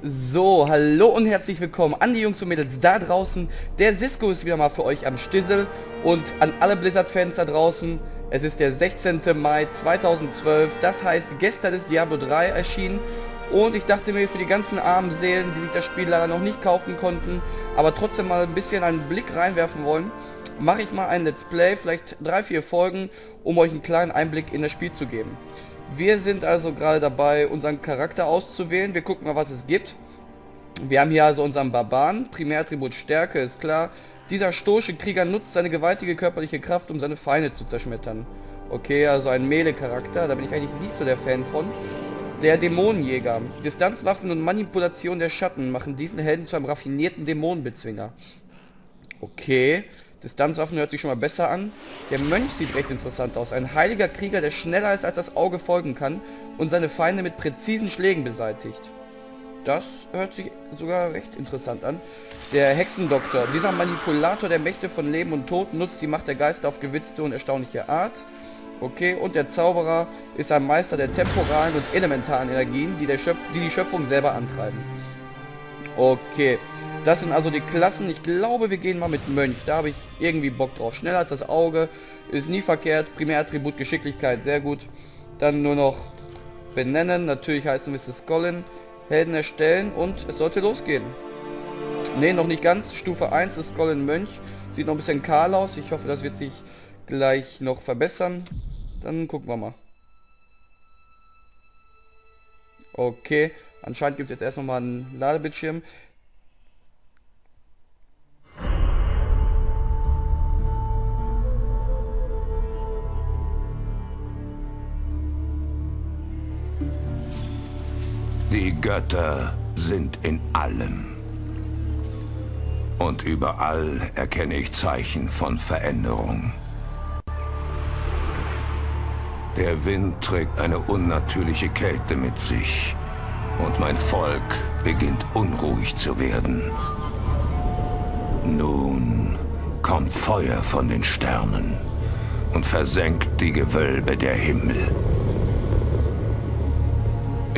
So, hallo und herzlich willkommen an die Jungs und Mädels da draußen. Der Cisco ist wieder mal für euch am Stissel und an alle Blizzard-Fans da draußen. Es ist der 16. Mai 2012, das heißt gestern ist Diablo 3 erschienen und ich dachte mir für die ganzen armen Seelen, die sich das Spiel leider noch nicht kaufen konnten, aber trotzdem mal ein bisschen einen Blick reinwerfen wollen, mache ich mal ein Let's Play, vielleicht drei, vier Folgen, um euch einen kleinen Einblick in das Spiel zu geben. Wir sind also gerade dabei, unseren Charakter auszuwählen. Wir gucken mal, was es gibt. Wir haben hier also unseren Barbaren. Primärattribut Stärke, ist klar. Dieser stoische Krieger nutzt seine gewaltige körperliche Kraft, um seine Feinde zu zerschmettern. Okay, also ein Melee-Charakter, da bin ich eigentlich nicht so der Fan von. Der Dämonenjäger. Distanzwaffen und Manipulation der Schatten machen diesen Helden zu einem raffinierten Dämonenbezwinger. Okay. Distanzwaffen hört sich schon mal besser an. Der Mönch sieht recht interessant aus. Ein heiliger Krieger, der schneller ist, als das Auge folgen kann und seine Feinde mit präzisen Schlägen beseitigt. Das hört sich sogar recht interessant an. Der Hexendoktor. Dieser Manipulator der Mächte von Leben und Tod nutzt die Macht der Geister auf gewitzte und erstaunliche Art. Okay, und der Zauberer ist ein Meister der temporalen und elementaren Energien, die, der Schöpf die die Schöpfung selber antreiben. Okay, das sind also die Klassen. Ich glaube, wir gehen mal mit Mönch. Da habe ich irgendwie Bock drauf. Schneller als das Auge. Ist nie verkehrt. Primärattribut Geschicklichkeit. Sehr gut. Dann nur noch benennen. Natürlich heißen wir es Skolin. Helden erstellen und es sollte losgehen. Ne, noch nicht ganz. Stufe 1 ist Skolin Mönch. Sieht noch ein bisschen kahl aus. Ich hoffe, das wird sich gleich noch verbessern. Dann gucken wir mal. Okay, anscheinend gibt es jetzt erst noch mal einen Ladebildschirm. Die Götter sind in allem. Und überall erkenne ich Zeichen von Veränderung. Der Wind trägt eine unnatürliche Kälte mit sich. Und mein Volk beginnt unruhig zu werden. Nun kommt Feuer von den Sternen und versenkt die Gewölbe der Himmel.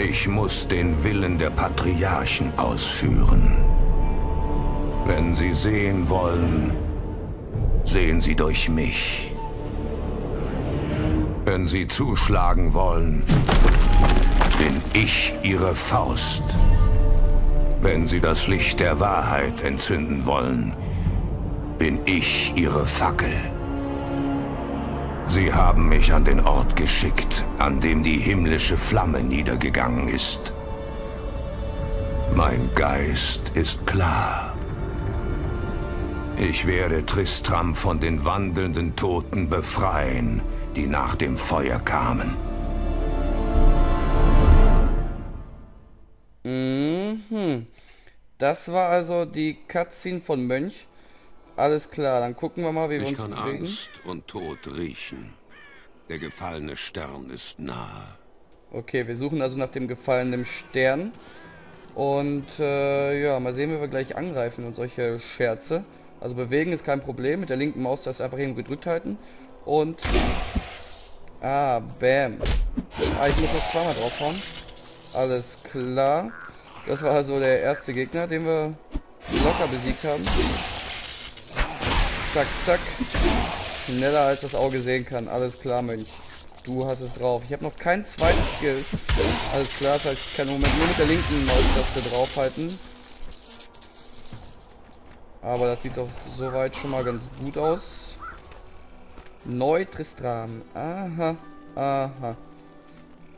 Ich muss den Willen der Patriarchen ausführen. Wenn Sie sehen wollen, sehen Sie durch mich. Wenn Sie zuschlagen wollen, bin ich Ihre Faust. Wenn Sie das Licht der Wahrheit entzünden wollen, bin ich Ihre Fackel. Sie haben mich an den Ort geschickt, an dem die himmlische Flamme niedergegangen ist. Mein Geist ist klar. Ich werde Tristram von den wandelnden Toten befreien, die nach dem Feuer kamen. Mhm. Das war also die Cutscene von Mönch. Alles klar, dann gucken wir mal, wie wir ich uns kann bewegen. Angst und Tod riechen. Der gefallene Stern ist nahe. Okay, wir suchen also nach dem gefallenen Stern. Und äh, ja, mal sehen, wie wir gleich angreifen und solche Scherze. Also bewegen ist kein Problem. Mit der linken Maustaste einfach eben gedrückt halten. Und... Ah, bam. Ah, ich muss noch zweimal draufhauen. Alles klar. Das war also der erste Gegner, den wir locker besiegt haben. Zack, zack. Schneller als das Auge sehen kann. Alles klar, Mönch. Du hast es drauf. Ich habe noch kein zweites Skill. Alles klar, das heißt, ich kann im Moment nur mit der linken Maustaste draufhalten. Aber das sieht doch soweit schon mal ganz gut aus. Neu Tristram. Aha, aha.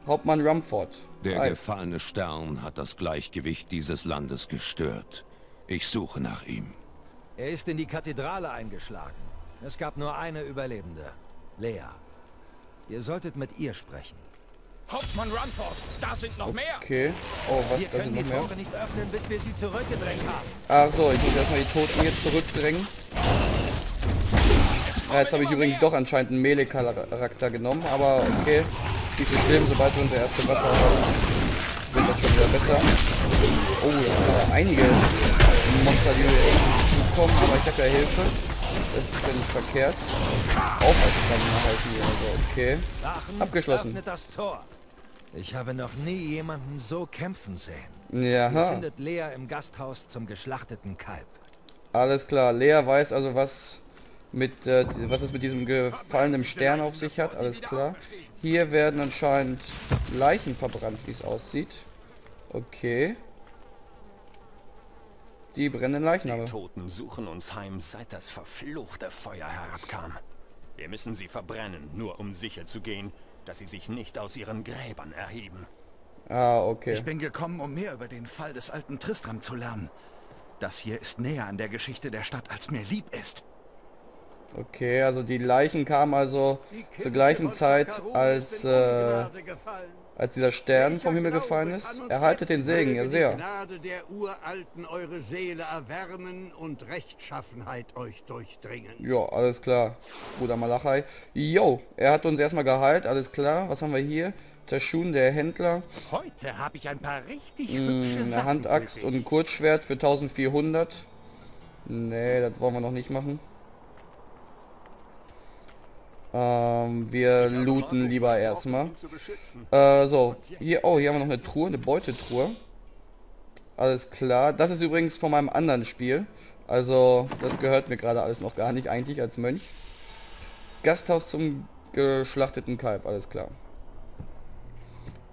Hauptmann Rumford. Der Hi. gefallene Stern hat das Gleichgewicht dieses Landes gestört. Ich suche nach ihm. Er ist in die Kathedrale eingeschlagen. Es gab nur eine Überlebende. Lea. Ihr solltet mit ihr sprechen. Hauptmann Runford, da sind noch mehr! Okay. Oh, was? Wir Da können sind die noch mehr. Tore nicht öffnen, bis wir sie zurückgedrängt haben. Ach so, ich muss erstmal die Toten jetzt zurückdrängen. Ja, jetzt habe ich übrigens doch anscheinend einen Melee-Charakter genommen, aber okay. Nicht so schlimm, sobald wir unsere erste Waffe haben, wird das schon wieder besser. Oh, das sind aber einige Monster, die mir echt zukommen, aber ich habe ja Hilfe. Das ist ja nicht verkehrt. Auferstanden heißen die also, okay. Abgeschlossen. öffnet das Tor. Ich habe noch nie jemanden so kämpfen sehen. Ihr Ja, findet Lea im Gasthaus zum geschlachteten Kalb. alles klar. Lea weiß also, was mit äh, was es mit diesem gefallenen Stern auf sich hat. Alles klar. Hier werden anscheinend Leichen verbrannt, wie es aussieht. Okay. Die brennenden Leichen Die. Toten suchen uns heim, seit das verfluchte Feuer herabkam. Wir müssen sie verbrennen, nur um sicher zu gehen, dass sie sich nicht aus ihren Gräbern erheben. Ah, okay. Ich bin gekommen, um mehr über den Fall des alten Tristram zu lernen. Das hier ist näher an der Geschichte der Stadt, als mir lieb ist. Okay, also die Leichen kamen also zur gleichen Zeit, als, äh, als dieser Stern vom Himmel gefallen ist. Erhaltet den Segen, ja sehr. Gnade der Uralten eure Seele erwärmen und Rechtschaffenheit euch durchdringen. Ja, alles klar. Bruder Malachai. Jo, er hat uns erstmal geheilt, alles klar. Was haben wir hier? Taschun, der Händler. Heute habe ich ein paar richtig Hm, hübsche eine Handaxt und ein Kurzschwert für 1400. Nee, das wollen wir noch nicht machen. Ähm, wir looten lieber erstmal. Äh, so, hier, oh, hier haben wir noch eine Truhe, eine Beutetruhe. Alles klar. Das ist übrigens von meinem anderen Spiel. Also, das gehört mir gerade alles noch gar nicht eigentlich als Mönch. Gasthaus zum geschlachteten Kalb, alles klar.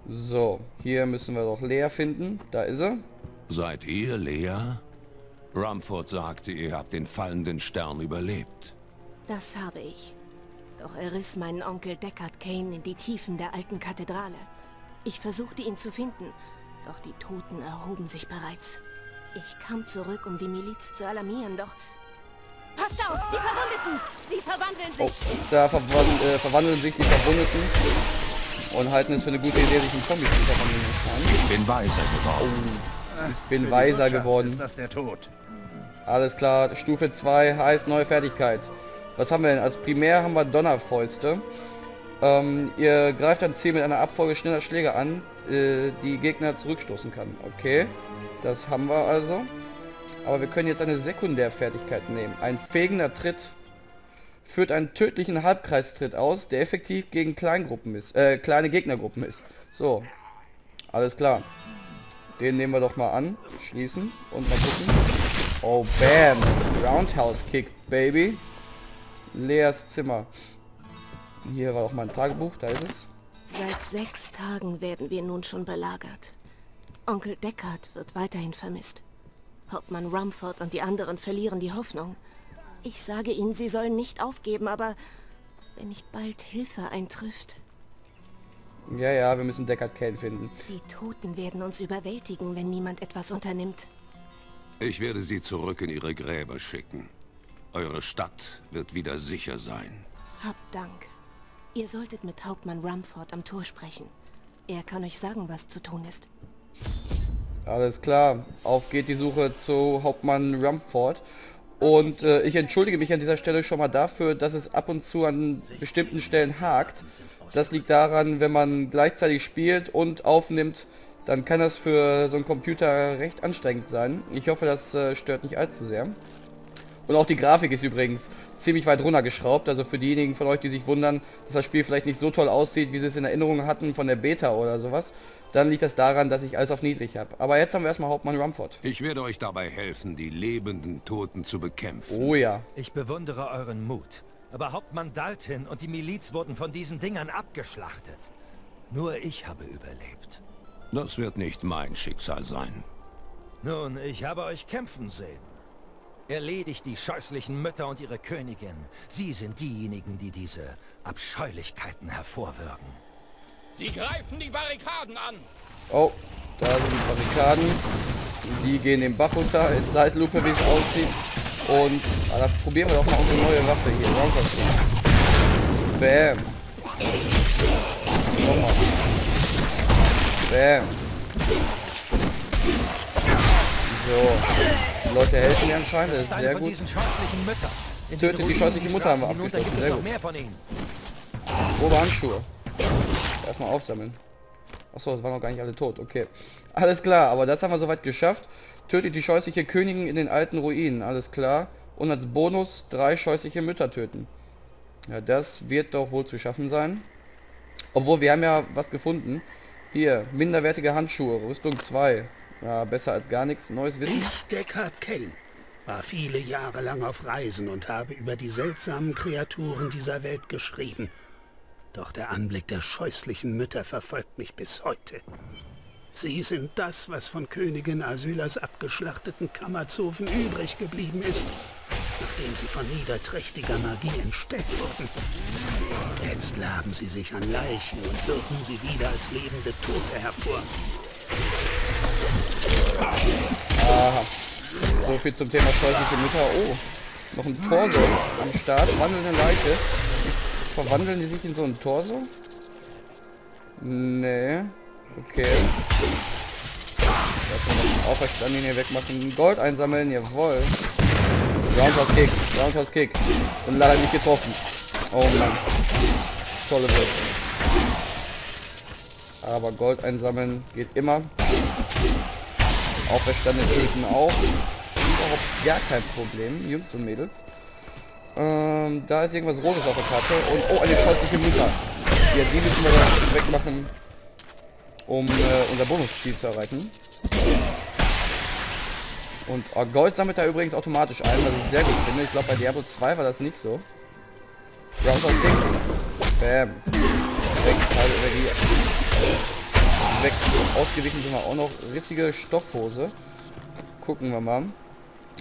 So, hier müssen wir doch Lea finden. Da ist er. Seid ihr Lea? Rumford sagte, ihr habt den fallenden Stern überlebt. Das habe ich. Doch er riss meinen Onkel Deckard Kane in die Tiefen der alten Kathedrale. Ich versuchte ihn zu finden, doch die Toten erhoben sich bereits. Ich kam zurück, um die Miliz zu alarmieren, doch... Passt auf, die Verwundeten! Sie verwandeln sich! Oh, da verwand äh, verwandeln sich die Verwundeten und halten es für eine gute Idee, sich in Zombies zu verwandeln. Ich bin weiser geworden. Ich bin Für weiser geworden. Ist das der Tod? Alles klar, Stufe 2 heißt neue Fertigkeit. Was haben wir denn? Als Primär haben wir Donnerfäuste. Ähm, ihr greift ein Ziel mit einer Abfolge schneller Schläge an, äh, die Gegner zurückstoßen kann. Okay, das haben wir also. Aber wir können jetzt eine Sekundärfertigkeit nehmen. Ein fegender Tritt führt einen tödlichen Halbkreistritt aus, der effektiv gegen Kleingruppen ist, äh, kleine Gegnergruppen ist. So, alles klar. Den nehmen wir doch mal an, schließen und mal gucken. Oh, bam. Roundhouse Kick, Baby. Leas Zimmer. Hier war auch mein Tagebuch, da ist es. Seit sechs Tagen werden wir nun schon belagert. Onkel Deckard wird weiterhin vermisst. Hauptmann Rumford und die anderen verlieren die Hoffnung. Ich sage ihnen, sie sollen nicht aufgeben, aber wenn nicht bald Hilfe eintrifft, Ja, ja, wir müssen Deckard Kane finden. die Toten werden uns überwältigen, wenn niemand etwas unternimmt. Ich werde sie zurück in ihre Gräber schicken. Eure Stadt wird wieder sicher sein. Habt Dank. Ihr solltet mit Hauptmann Rumford am Tor sprechen. Er kann euch sagen, was zu tun ist. Alles klar. Auf geht die Suche zu Hauptmann Rumford. Und äh, ich entschuldige mich an dieser Stelle schon mal dafür, dass es ab und zu an bestimmten Stellen hakt. Das liegt daran, wenn man gleichzeitig spielt und aufnimmt, dann kann das für so einen Computer recht anstrengend sein. Ich hoffe, das äh, stört nicht allzu sehr. Und auch die Grafik ist übrigens ziemlich weit runtergeschraubt. Also für diejenigen von euch, die sich wundern, dass das Spiel vielleicht nicht so toll aussieht, wie sie es in Erinnerung hatten von der Beta oder sowas, dann liegt das daran, dass ich alles auf niedrig habe. Aber jetzt haben wir erstmal Hauptmann Rumford. Ich werde euch dabei helfen, die lebenden Toten zu bekämpfen. Oh ja. Ich bewundere euren Mut. Aber Hauptmann Dalton und die Miliz wurden von diesen Dingern abgeschlachtet. Nur ich habe überlebt. Das wird nicht mein Schicksal sein. Nun, ich habe euch kämpfen sehen. Erledigt die scheußlichen Mütter und ihre Königin. Sie sind diejenigen, die diese Abscheulichkeiten hervorwirken. Sie greifen die Barrikaden an. Oh, da sind die Barrikaden. Die gehen den Bach runter in Zeitlupe, wie es aussieht. Und ah, da probieren wir doch mal unsere neue Waffe hier. Roundhouse. Bam. Nochmal. Bam. So. Die Leute helfen mir anscheinend, das ist sehr gut. Tötet die scheußliche Mutter haben wir abgeschlossen, sehr gut. Grobe Handschuhe. Erstmal aufsammeln. Achso, es waren noch gar nicht alle tot. Okay. Alles klar, aber das haben wir soweit geschafft. Tötet die scheußliche Königin in den alten Ruinen. Alles klar. Und als Bonus drei scheußliche Mütter töten. Ja, das wird doch wohl zu schaffen sein. Obwohl, wir haben ja was gefunden. Hier, minderwertige Handschuhe, Rüstung 2. Ja, besser als gar nichts. Neues Wissen. Ich, Deckard Kane, war viele Jahre lang auf Reisen und habe über die seltsamen Kreaturen dieser Welt geschrieben. Doch der Anblick der scheußlichen Mütter verfolgt mich bis heute. Sie sind das, was von Königin Asylas abgeschlachteten Kammerzofen übrig geblieben ist, nachdem sie von niederträchtiger Magie entstellt wurden. Jetzt laben sie sich an Leichen und wirken sie wieder als lebende Tote hervor. Aha. So viel zum Thema scheußliche Mütter. Oh, noch ein Torso am Start. Wandelnde Leiche. Verwandeln die sich in so ein Torso? Nee. Okay. Lass mal den Auferstandenen hier wegmachen. Gold einsammeln, jawohl. Roundhouse Kick, Roundhouse Kick. Und leider nicht getroffen. Oh Mann. Tolle Würfe. Aber Gold einsammeln geht immer. Auferstandene töten auch. Überhaupt gar kein Problem, Jungs und Mädels. Ähm, da ist irgendwas Rotes auf der Karte. Und, oh, eine scheußliche Mutter. Ja, die müssen wir wegmachen, um äh, unser Bonusziel zu erreichen. Und oh, Gold sammelt da übrigens automatisch ein, was ich sehr gut finde. Ich glaube, bei Diablo 2 war das nicht so. Roundhouse Kick. Bam. Weg, Teile Energie. Weg. Ausgewichen sind wir auch noch. Ritzige Stoffhose. Gucken wir mal.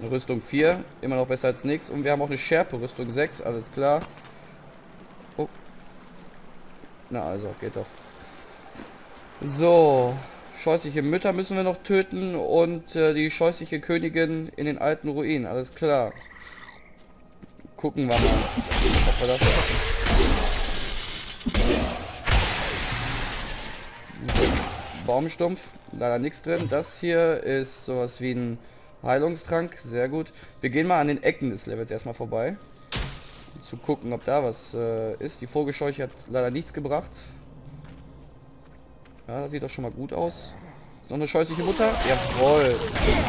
Rüstung 4, immer noch besser als nichts. Und wir haben auch eine Schärpe, Rüstung 6, alles klar. Oh. Na also, geht doch. So, scheußliche Mütter müssen wir noch töten und äh, die scheußliche Königin in den alten Ruinen, alles klar. Gucken wir mal, ob wir das schaffen. Baumstumpf, leider nichts drin. Das hier ist sowas wie ein Heilungstrank, sehr gut. Wir gehen mal an den Ecken des Levels erstmal vorbei. Um zu gucken, ob da was äh, ist. Die Vogelscheuche hat leider nichts gebracht. Ja, das sieht doch schon mal gut aus. Ist noch eine scheußliche Mutter? Jawohl.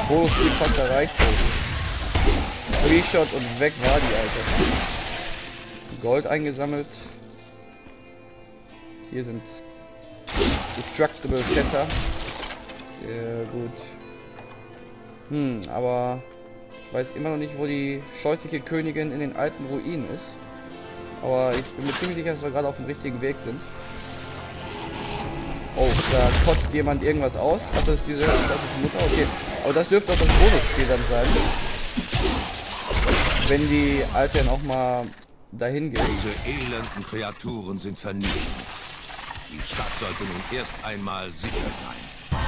Bonus fast erreicht. Free-Shot und weg war die, Alter. Gold eingesammelt. Hier sind Destructible Fässer. Sehr gut. Hm, aber ich weiß immer noch nicht, wo die scheußliche Königin in den alten Ruinen ist. Aber ich bin mir ziemlich sicher, dass wir gerade auf dem richtigen Weg sind. Oh, da kotzt jemand irgendwas aus. Ach, das ist diese scheußliche Mutter. Okay, aber das dürfte auch das Bonusspiel dann sein. Wenn die Alte noch mal dahin geht. Diese elenden Kreaturen sind vernichtet. Die Stadt sollte nun erst einmal sicher sein.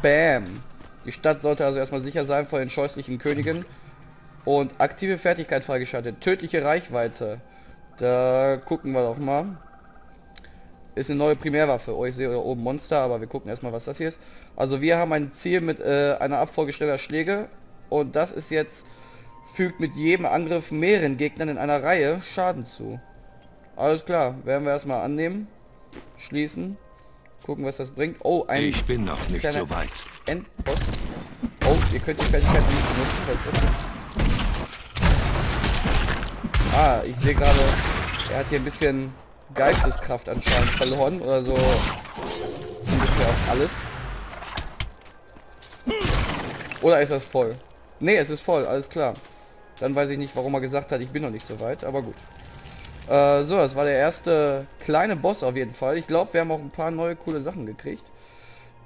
Bam. Die Stadt sollte also erstmal sicher sein vor den scheußlichen Königen. Und aktive Fertigkeit freigeschaltet. Tödliche Reichweite. Da gucken wir doch mal. Ist eine neue Primärwaffe. Oh, ich sehe da oben Monster, aber wir gucken erstmal, was das hier ist. Also wir haben ein Ziel mit äh, einer Abfolge schneller Schläge. Und das ist jetzt, fügt mit jedem Angriff mehreren Gegnern in einer Reihe Schaden zu. Alles klar, werden wir erstmal annehmen. Schließen. Gucken, was das bringt. Oh, ein... Ich bin noch nicht so weit. Endboss. Oh, ihr könnt die Fertigkeit nicht benutzen. Was ist das denn? Ah, ich sehe gerade, er hat hier ein bisschen Geisteskraft anscheinend verloren oder so. Ungefähr auf alles. Oder ist das voll? Ne, es ist voll, alles klar. Dann weiß ich nicht, warum er gesagt hat, ich bin noch nicht so weit, aber gut. Äh, so, das war der erste kleine Boss auf jeden Fall. Ich glaube, wir haben auch ein paar neue coole Sachen gekriegt.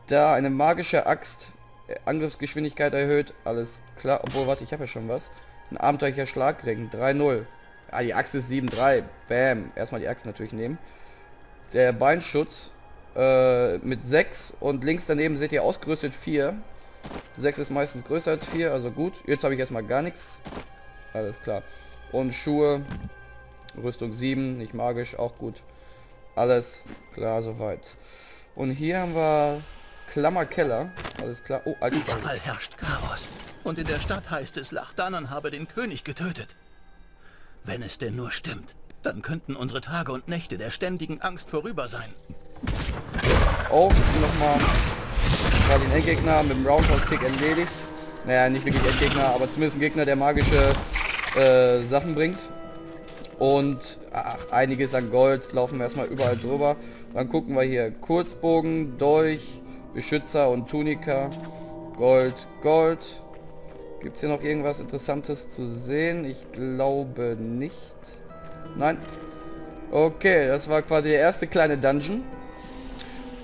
Da eine magische Axt, äh, Angriffsgeschwindigkeit erhöht, alles klar. Obwohl, warte, ich habe ja schon was. Ein abenteuerlicher Schlagring, 3-0. Ah, die Axt ist 7-3. Bam. Erstmal die Axt natürlich nehmen. Der Beinschutz äh, mit 6 und links daneben seht ihr ausgerüstet 4. 6 ist meistens größer als 4, also gut. Jetzt habe ich erstmal gar nichts. Alles klar. Und Schuhe Rüstung 7, nicht magisch, auch gut. Alles klar soweit. Und hier haben wir Klammerkeller. Alles klar. Oh. Überall herrscht Chaos. Und in der Stadt heißt es, Lachdanan habe den König getötet. Wenn es denn nur stimmt, dann könnten unsere Tage und Nächte der ständigen Angst vorüber sein. Oh, nochmal. War den Endgegner mit dem Roundhouse-Kick erledigt. Naja, nicht wirklich Endgegner, aber zumindest ein Gegner, der magische äh, Sachen bringt und ach, einiges an Gold laufen wir erstmal überall drüber. Dann gucken wir hier Kurzbogen, Dolch, Beschützer und Tunika. Gold, Gold. Gibt es hier noch irgendwas Interessantes zu sehen? Ich glaube nicht. Nein. Okay, das war quasi der erste kleine Dungeon.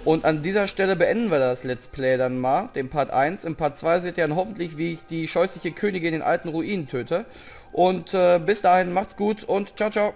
Und an dieser Stelle beenden wir das Let's Play dann mal, den Part 1. Im Part 2 seht ihr dann hoffentlich, wie ich die scheußliche Königin in den alten Ruinen töte. Und äh, bis dahin macht's gut und ciao, ciao.